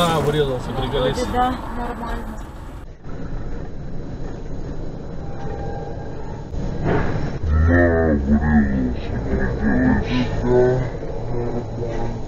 На, врезался приколесник. Да, нормально. На, врезался приколесник. Да, нормально.